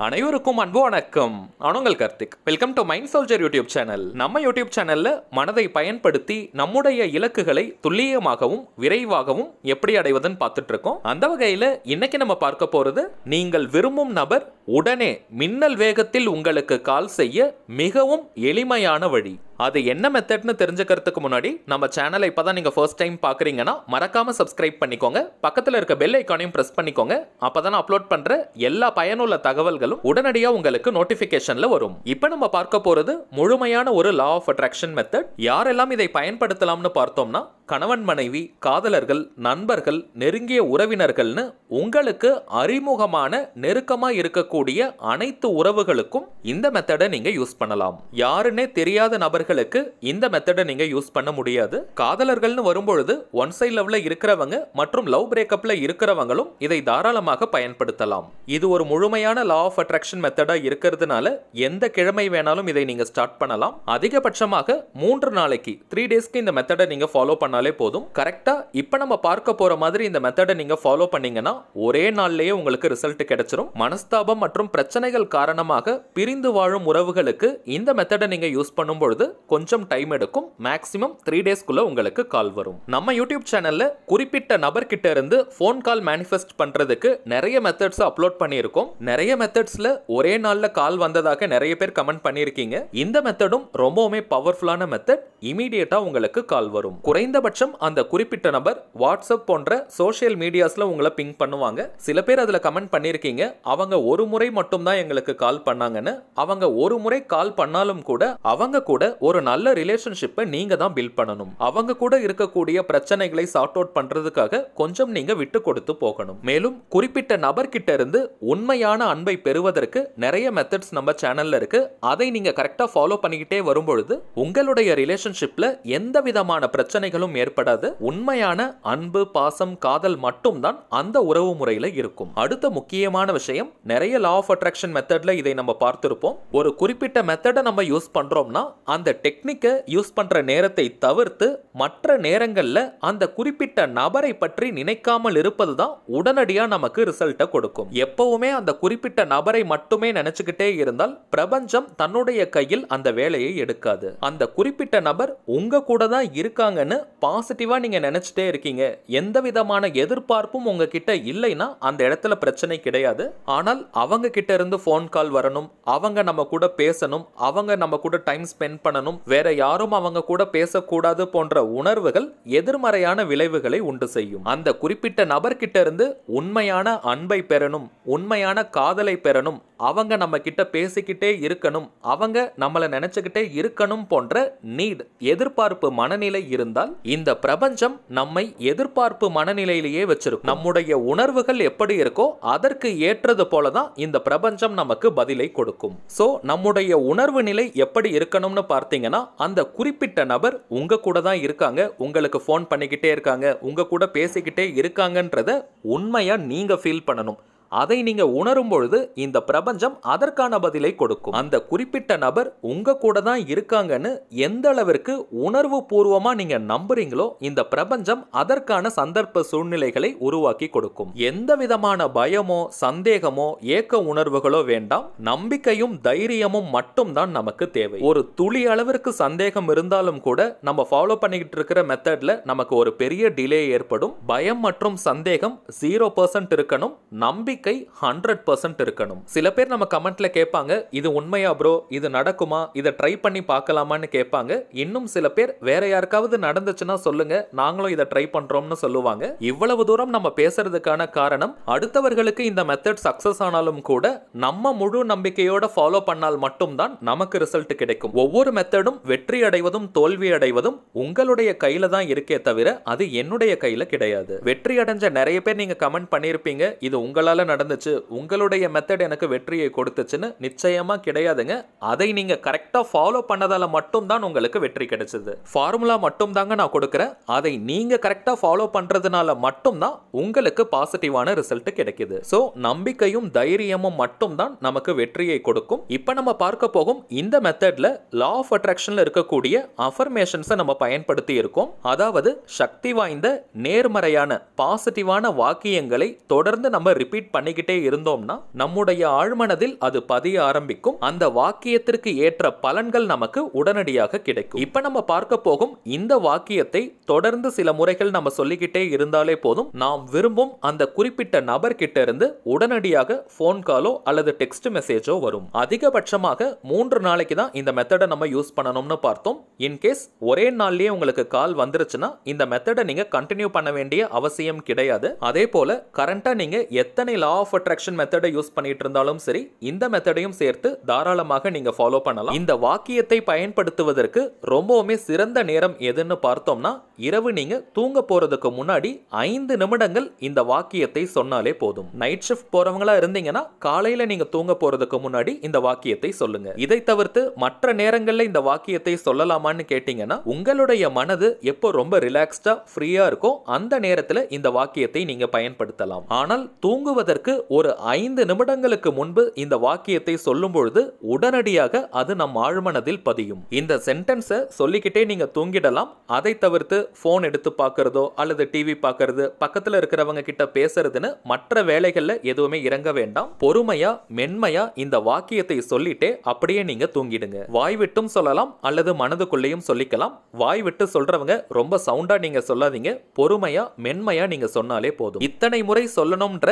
அனைவருக்கும் அன்பு வணக்கம். அனுங்கள் Karthik. Welcome to mind soldier YouTube channel நம்ம யூடியூப் சேனல்ல மனதை பயன்படுத்தி நம்முடைய இலக்குகளை துல்லியமாகவும் விரைவாகவும் எப்படி அடைவதுன்னு பார்த்துட்டு இருக்கோம் அந்த வகையில இன்னைக்கு நம்ம பார்க்க போறது நீங்கள் விரும்பும் நபர் உடனே மின்னல் வேகத்தில் உங்களுக்கு கால் செய்ய மிகவும் எளிமையான வழி. அது என்ன மெத்தட்னு தெரிஞ்சுக்கிறதுக்கு முன்னாடி நம்ம சேனலை இப்போ தான் நீங்கள் ஃபர்ஸ்ட் டைம் பார்க்குறீங்கன்னா மறக்காமல் சப்ஸ்கிரைப் பண்ணிக்கோங்க. பக்கத்தில் இருக்க பெல் ஐக்கானையும் ப்ரெஸ் பண்ணிக்கோங்க. அப்பதான் அப்லோட் பண்ணுற எல்லா பயனுள்ள தகவல்களும் உடனடியாக உங்களுக்கு நோட்டிஃபிகேஷனில் வரும். இப்போ நம்ம பார்க்க போகிறது முழுமையான ஒரு லா ஆஃப் அட்ராக்ஷன் மெத்தட் யாரெல்லாம் இதை பயன்படுத்தலாம்னு பார்த்தோம்னா கணவன் மனைவி காதலர்கள் நண்பர்கள் நெருங்கிய உறவினர்கள்னு உங்களுக்கு அறிமுகமான நெருக்கமாக இருக்கக்கூடிய அனைத்து உறவுகளுக்கும் இந்த மெத்தடை நீங்கள் யூஸ் பண்ணலாம். யாருன்னே தெரியாத நபர்களுக்கு இந்த மெத்தடை நீங்கள் யூஸ் பண்ண முடியாது. காதலர்கள்னு வரும்பொழுது ஒன் சைட் லவ்ல இருக்கிறவங்க மற்றும் லவ் பிரேக்கப்ல இருக்கிறவங்களும் இதை தாராளமாக பயன்படுத்தலாம். இது ஒரு முழுமையான லா ஆஃப் அட்ராக்ஷன் மெத்தடாக இருக்கிறதுனால எந்த கிழமை வேணாலும் இதை நீங்கள் ஸ்டார்ட் பண்ணலாம். அதிகபட்சமாக மூன்று நாளைக்கு த்ரீ டேஸ்க்கு இந்த மெத்தடை நீங்கள் ஃபாலோ பண்ண பண்ணாலே போதும். கரெக்டா இப்போ நம்ம பார்க்க போற மாதிரி இந்த மெத்தடை நீங்க ஃபாலோ பண்ணீங்கன்னா ஒரே நாள்லேயே உங்களுக்கு ரிசல்ட் கிடைச்சிரும். மனஸ்தாபம் மற்றும் பிரச்சனைகள் காரணமாக பிரிந்து வாழும் உறவுகளுக்கு இந்த மெத்தடை நீங்க யூஸ் பண்ணும் பொழுது கொஞ்சம் டைம் எடுக்கும். மேக்ஸிமம் த்ரீ டேஸ்க்குள்ள உங்களுக்கு கால் வரும். நம்ம யூடியூப் சேனலில் குறிப்பிட்ட நபர்கிட்ட இருந்து ஃபோன் கால் மேனிஃபெஸ்ட் பண்றதுக்கு நிறைய மெத்தட்ஸ் அப்லோட் பண்ணியிருக்கோம். நிறைய மெத்தட்ஸில் ஒரே நாளில் கால் வந்ததாக நிறைய பேர் கமெண்ட் பண்ணியிருக்கீங்க. இந்த மெத்தடும் ரொம்பவுமே பவர்ஃபுல்லான மெத்தட் இமீடியட்டாக உங்களுக்கு கால் வரும். குறைந்த குறைந்தபட்சம் அந்த குறிப்பிட்ட நபர் வாட்ஸ்அப் போன்ற சோஷியல் மீடியாஸில் உங்களை பிங்க் பண்ணுவாங்க. சில பேர் அதில் கமெண்ட் பண்ணியிருக்கீங்க. அவங்க ஒரு முறை மட்டும் தான் எங்களுக்கு கால் பண்ணாங்கன்னு. அவங்க ஒரு முறை கால் பண்ணாலும் கூட அவங்க கூட ஒரு நல்ல ரிலேஷன்ஷிப்பை நீங்க தான் பில்ட் பண்ணணும். அவங்க கூட இருக்கக்கூடிய பிரச்சனைகளை சார்ட் அவுட் பண்றதுக்காக கொஞ்சம் நீங்க விட்டு கொடுத்து போகணும். மேலும் குறிப்பிட்ட நபர்கிட்ட இருந்து உண்மையான அன்பை பெறுவதற்கு நிறைய மெத்தட்ஸ் நம்ம சேனல்ல இருக்கு. அதை நீங்க கரெக்டாக ஃபாலோ பண்ணிக்கிட்டே வரும்பொழுது உங்களுடைய ரிலேஷன்ஷிப்ல எந்த விதமான பிரச்சனைகளும் ஏற்படாது. உண்மையான அன்பு பாசம் காதல் மட்டும்தான் அந்த உறவு முறையில் இருக்கும். அடுத்த முக்கியமான விஷயம் நிறைய லா ஆஃப் அட்ராக்ஷன் மெத்தட்ல இதை நம்ம பார்த்திருப்போம். ஒரு குறிப்பிட்ட மெத்தடை நம்ம யூஸ் பண்றோம்னா அந்த டெக்னிக்கை யூஸ் பண்ற நேரத்தை தவிர்த்து மற்ற நேரங்களில் அந்த குறிப்பிட்ட நபரை பற்றி நினைக்காமல் இருப்பது தான் உடனடியாக நமக்கு ரிசல்ட்டை கொடுக்கும். எப்பவுமே அந்த குறிப்பிட்ட நபரை மட்டுமே நினைச்சுக்கிட்டே இருந்தால் பிரபஞ்சம் தன்னுடைய கையில் அந்த வேலையை எடுக்காது. அந்த குறிப்பிட்ட நபர் உங்க கூட தான் இருக்காங்கன்னு பாசிட்டிவாக நீங்கள் நினச்சிட்டே இருக்கீங்க. எந்த விதமான எதிர்பார்ப்பும் உங்ககிட்ட இல்லைன்னா அந்த இடத்துல பிரச்சனை கிடையாது. ஆனால் அவங்க கிட்ட இருந்து ஃபோன் கால் வரணும். அவங்க நம்ம கூட பேசணும். அவங்க நம்ம கூட டைம் ஸ்பெண்ட் பண்ணணும். வேற யாரும் அவங்க கூட பேசக்கூடாது போன்ற உணர்வுகள் எதிர்மறையான விளைவுகளை உண்டு செய்யும். அந்த குறிப்பிட்ட நபர்கிட்ட இருந்து உண்மையான அன்பை பெறணும். உண்மையான காதலை பெறணும். அவங்க நம்ம கிட்ட பேசிக்கிட்டே இருக்கணும். அவங்க நம்மளை நினைச்சுக்கிட்டே இருக்கணும் போன்ற நீட் எதிர்பார்ப்பு மனநிலை இருந்தால் இந்த பிரபஞ்சம் நம்மை எதிர்பார்ப்பு மனநிலையிலேயே வச்சிருக்கும். நம்முடைய உணர்வுகள் எப்படி இருக்கோ அதற்கு ஏற்றது போல தான் இந்த பிரபஞ்சம் நமக்கு பதிலை கொடுக்கும். சோ நம்முடைய உணர்வு நிலை எப்படி இருக்கணும்னு பார்த்தீங்கன்னா அந்த குறிப்பிட்ட நபர் உங்க கூட தான் இருக்காங்க உங்களுக்கு ஃபோன் பண்ணிக்கிட்டே இருக்காங்க உங்க கூட பேசிக்கிட்டே இருக்காங்கன்றத உண்மையா நீங்க ஃபீல் பண்ணணும். அதை நீங்க உணரும் பொழுது இந்த பிரபஞ்சம் அதற்கான பதிலை கொடுக்கும். அந்த குறிப்பிட்ட நபர் உங்க கூட தான் இருக்காங்கன்னு எந்த அளவிற்கு உணர்வு பூர்வமா நீங்க நம்புறீங்களோ இந்த பிரபஞ்சம் அதற்கான சந்தர்ப்ப சூழ்நிலைகளை உருவாக்கி கொடுக்கும். எந்த விதமான பயமோ சந்தேகமோ ஏக்க உணர்வுகளோ வேண்டாம். நம்பிக்கையும் தைரியமும் மட்டும்தான் நமக்கு தேவை. ஒரு துளி அளவிற்கு சந்தேகம் இருந்தாலும் கூட நம்ம ஃபாலோ பண்ணிக்கிட்டு இருக்கிற மெத்தட்ல நமக்கு ஒரு பெரிய டிலே ஏற்படும். பயம் மற்றும் சந்தேகம் ஜீரோ பர்சன்ட் இருக்கணும். நம்பிக்கை ஹண்ட்ரட் பர்சன்ட் இருக்கணும். சில பேர் நம்ம கமெண்ட்ல கேட்பாங்க இது உண்மையா ப்ரோ இது நடக்குமா? இதை ட்ரை பண்ணி பார்க்கலாமான்னு கேட்பாங்க. இன்னும் சில பேர் வேற யாருக்காவது நடந்துச்சுன்னா சொல்லுங்க நாங்களும் இதை ட்ரை பண்றோம்னு சொல்லுவாங்க. இவ்வளவு தூரம் நம்ம பேசுறதுக்கான காரணம் அடுத்தவர்களுக்கு இந்த மெத்தட் சக்சஸ் ஆனாலும் கூட நம்ம முழு நம்பிக்கையோட ஃபாலோ பண்ணால் மட்டும்தான் நமக்கு ரிசல்ட் கிடைக்கும். ஒவ்வொரு மெத்தடும் வெற்றி அடைவதும் தோல்வி அடைவதும் உங்களுடைய கையில தான் இருக்கே தவிர அது என்னுடைய கையில கிடையாது. வெற்றி அடைஞ்ச நிறைய பேர் நீங்க கமெண்ட் பண்ணியிருப்பீங்க இது உங்களால நடந்துச்சு. உங்களுடைய மெத்தட் எனக்கு வெற்றியை கொடுத்துச்சுன்னு நிச்சயமா கிடையாதுங்க. அதை நீங்க கரெக்டா ஃபாலோ பண்ணதால மட்டும்தான் உங்களுக்கு வெற்றி கிடைச்சது. ஃபார்முலா மட்டும் தாங்க நான் கொடுக்குறேன். அதை நீங்க கரெக்டா ஃபாலோ பண்றதுனால மட்டும்தான் உங்களுக்கு பாசிட்டிவான ரிசல்ட் கிடைக்குது. ஸோ நம்பிக்கையும் தைரியமும் மட்டும்தான் நமக்கு வெற்றியை கொடுக்கும். இப்போ நம்ம பார்க்க போகும் இந்த மெத்தட்ல லா ஆஃப் அட்ராக்ஷன்ல இருக்கக்கூடிய அஃபர்மேஷன்ஸை நம்ம பயன்படுத்தி இருக்கோம். அதாவது சக்தி வாய்ந்த நேர்மறையான பாசிட்டிவான வாக்கியங்களை தொடர்ந்து நம்ம ரிப்பீட் பண்ணிக்கிட்டே இருந்தோம்னா நம்முடைய ஆழ்மனதில் அது பதிய ஆரம்பிக்கும். அந்த வாக்கியத்திற்கு ஏற்ற பலன்கள் நமக்கு உடனடியாக கிடைக்கும். இப்ப நம்ம பார்க்க போகும் இந்த வாக்கியத்தை தொடர்ந்து சில முறைகள் நம்ம சொல்லிக்கிட்டே இருந்தாலே போதும். நாம் விரும்பும் அந்த குறிப்பிட்ட நபர்கிட்ட இருந்து உடனடியாக ஃபோன் காலோ அல்லது டெக்ஸ்ட் மெசேஜோ வரும். அதிகபட்சமாக மூன்று நாளைக்கு தான் இந்த மெத்தடை நம்ம யூஸ் பண்ணணும்னு பார்த்தோம். இன்கேஸ் ஒரே நாள்லயே உங்களுக்கு கால் வந்துருச்சுன்னா இந்த மெத்தடை நீங்க கண்டினியூ பண்ண வேண்டிய அவசியம் கிடையாது. அதே போல கரண்டா நீங்க எத்தனை லா ஆஃப் அட்ராக்ஷன் மெத்தடை யூஸ் பண்ணிட்டு இருந்தாலும் சரி இந்த மெத்தடையும் சேர்த்து தாராளமாக நீங்க ஃபாலோ பண்ணலாம். இந்த வாக்கியத்தை பயன்படுத்துவதற்கு ரொம்பவுமே சிறந்த நேரம் எதுன்னு பார்த்தோம்னா இரவு நீங்க தூங்க போறதுக்கு முன்னாடி ஐந்து நிமிடங்கள் இந்த வாக்கியத்தை சொன்னாலே போதும். நைட் ஷிஃப்ட் போறவங்களா இருந்தீங்கன்னா காலையில நீங்க தூங்க போறதுக்கு முன்னாடி இந்த வாக்கியத்தை சொல்லுங்க. இதை தவிர்த்து மற்ற நேரங்கள்ல இந்த வாக்கியத்தை சொல்லலாமான்னு கேட்டீங்கன்னா உங்களுடைய மனது எப்போ ரொம்ப ரிலாக்ஸ்டா ஃப்ரீயா இருக்கோ அந்த நேரத்துல இந்த வாக்கியத்தை நீங்க பயன்படுத்தலாம். ஆனால் தூங்குவதற்கு ஒரு ஐந்து நிமிடங்களுக்கு முன்பு இந்த வாக்கியத்தை சொல்லும் பொழுது உடனடியாக அது நம் ஆழ்மனதில் பதியும். இந்த சென்டென்ஸை சொல்லிக்கிட்டே நீங்க தூங்கிடலாம். அதை தவிர்த்து போன் எடுத்து பார்க்கறதோ அல்லது டிவி பார்க்கறது பக்கத்துல இருக்கிறவங்க கிட்ட பேசுறதுன்னு மற்ற வேலைகள்ல எதுவுமே இறங்க வேண்டாம். பொறுமையா மென்மையா இந்த வாக்கியத்தை சொல்லிட்டே அப்படியே நீங்க தூங்கிடுங்க. வாய் விட்டும் சொல்லலாம் அல்லது மனதுக்குள்ளேயும் சொல்லிக்கலாம். வாய் விட்டு சொல்றவங்க ரொம்ப சவுண்டா நீங்க சொல்லாதீங்க. பொறுமையா மென்மையா நீங்க சொன்னாலே போதும். இத்தனை முறை சொல்லணும்ன்ற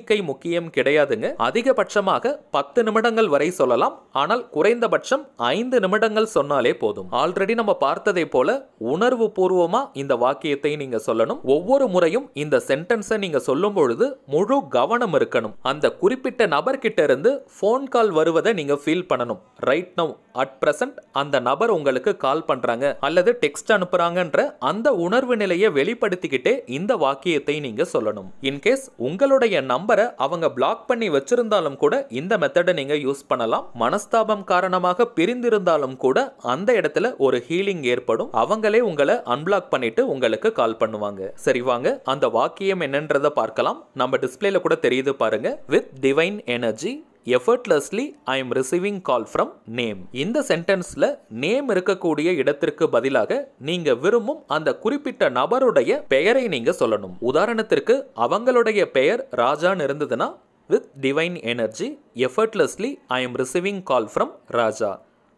எண்ணிக்கை முக்கியம் கிடையாதுங்க. அதிகபட்சமாக பத்து நிமிடங்கள் வரை சொல்லலாம். ஆனால் குறைந்தபட்சம் ஐந்து நிமிடங்கள் சொன்னாலே போதும். ஆல்ரெடி நம்ம பார்த்ததை போல உணர்வு பூர்வமா இந்த வாக்கியத்தை நீங்க சொல்லணும். ஒவ்வொரு முறையும் இந்த சென்டென்ஸை நீங்க சொல்லும் பொழுது முழு கவனம் இருக்கணும். அந்த குறிப்பிட்ட நபர்கிட்ட இருந்து ஃபோன் கால் வருவதை நீங்க ஃபீல் பண்ணணும். ரைட் நவ் அட் பிரசன்ட் அந்த நபர் உங்களுக்கு கால் பண்றாங்க. அல்லது டெக்ஸ்ட் அனுப்புறாங்கன்ற அந்த உணர்வு நிலையை வெளிப்படுத்திக்கிட்டே இந்த வாக்கியத்தை நீங்க சொல்லணும். இன்கேஸ் உங்களுடைய நம்பர் அவங்க பிளாக் பண்ணி வச்சிருந்தாலும் கூட இந்த மெத்தடை நீங்கள் யூஸ் பண்ணலாம். மனஸ்தாபம் காரணமாக பிரிந்திருந்தாலும் கூட அந்த இடத்துல ஒரு ஹீலிங் ஏற்படும். அவங்களே உங்களை அன்பிளாக் பண்ணிட்டு உங்களுக்கு கால் பண்ணுவாங்க. சரி வாங்க. அந்த வாக்கியம் என்னன்றதை பார்க்கலாம். நம்ம டிஸ்பிளேல கூட தெரியுது பாருங்க. With divine energy effortlessly I am receiving call from name இந்த சென்டென்ஸில் நேம் இருக்கக்கூடிய இடத்திற்கு பதிலாக நீங்கள் விரும்பும் அந்த குறிப்பிட்ட நபருடைய பெயரை நீங்கள் சொல்லணும். உதாரணத்திற்கு அவங்களுடைய பெயர் ராஜான்னு இருந்ததுன்னா with divine energy effortlessly I am receiving call from Raja.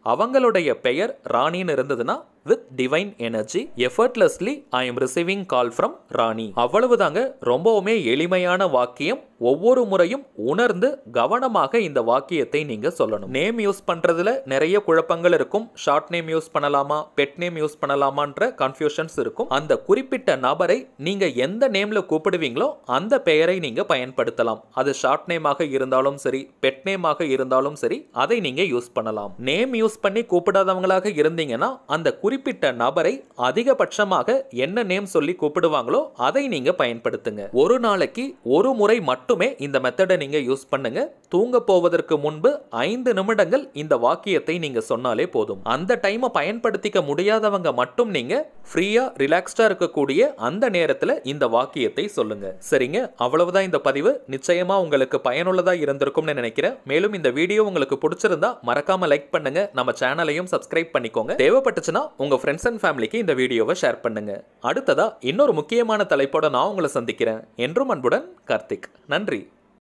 அவங்களுடைய பெயர் ராணின்னு இருந்ததுன்னா with divine energy effortlessly I am receiving call from Rani அவ்வளவுதாங்க ரொம்பவுமே எளிமையான வாக்கியம். ஒவ்வொரு முறையும் உணர்ந்து கவனமாக இந்த வாக்கியத்தை நீங்க சொல்லணும். நேம் யூஸ் பண்றதுல நிறைய குழப்பங்கள் இருக்கும். ஷார்ட் நேம் யூஸ் பண்ணலாமா? பெட் நேம் யூஸ் பண்ணலாமான்ற கன்ஃபியூஷன்ஸ் இருக்கும். அந்த குறிப்பிட்ட நபரை நீங்க எந்த நேம்ல கூப்பிடுவீங்களோ அந்த பெயரை நீங்க பயன்படுத்தலாம். அது ஷார்ட் நேமாக இருந்தாலும் சரி பெட் நேமாக இருந்தாலும் சரி அதை நீங்க யூஸ் பண்ணலாம். நேம் யூஸ் பண்ணி கூப்பிடாதவங்களாக இருந்தீங்கன்னா அந்த குறிப்பிட்ட நபரை அதிகபட்சமாக என்ன நேம் சொல்லி கூப்பிடுவாங்களோ அதை நீங்க பயன்படுத்துங்க. ஒரு நாளைக்கு ஒரு முறை மட்டுமே இந்த மெத்தடை நீங்க யூஸ் பண்ணுங்க. தூங்க போவதற்கு முன்பு ஐந்து நிமிடங்கள் இந்த வாக்கியத்தை நீங்க சொன்னாலே போதும். அந்த டைமை பயன்படுத்திக்க முடியாதவங்க மட்டும் நீங்க ஃப்ரீயா ரிலாக்ஸ்டா இருக்கக்கூடிய அந்த நேரத்துல இந்த வாக்கியத்தை சொல்லுங்க. சரிங்க? அவ்வளவுதான் இந்த பதிவு. நிச்சயமா உங்களுக்கு பயனுள்ளதா இருந்திருக்கும்னு நினைக்கிறேன். மேலும் இந்த வீடியோ உங்களுக்கு பிடிச்சிருந்தா மறக்காம லைக் பண்ணுங்க. நம்ம சேனலையும் சப்ஸ்கிரைப் பண்ணிக்கோங்க. தேவைப்பட்டுச்சுன்னா உங்கள் ஃப்ரெண்ட்ஸ் அண்ட் ஃபேமிலிக்கு இந்த வீடியோவை ஷேர் பண்ணுங்கள் அடுத்ததாக இன்னொரு முக்கியமான தலைப்போட நான் உங்களை சந்திக்கிறேன். என்றும் அன்புடன் கார்த்திக். நன்றி.